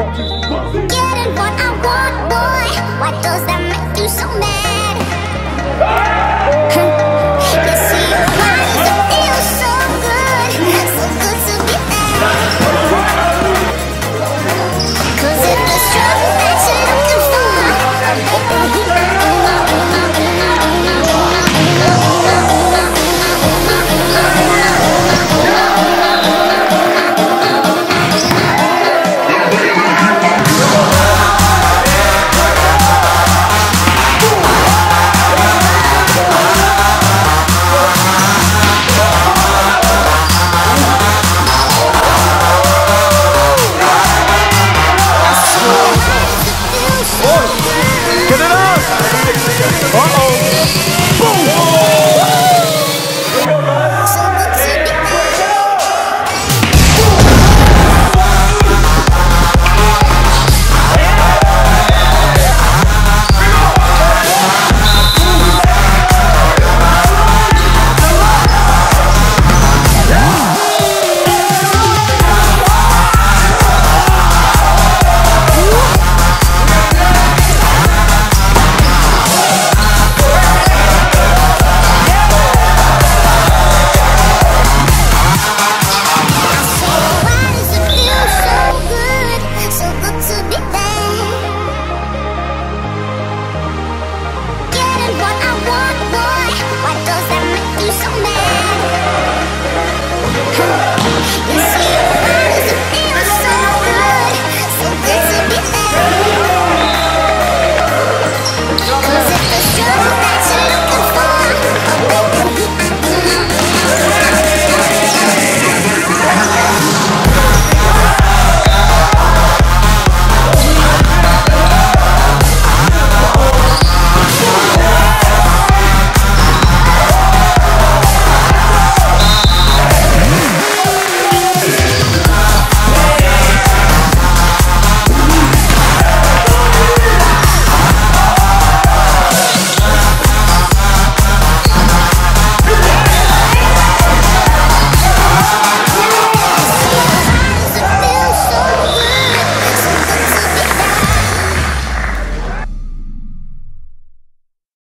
Getting what I want, boy. Why does that make you so mad? Yeah.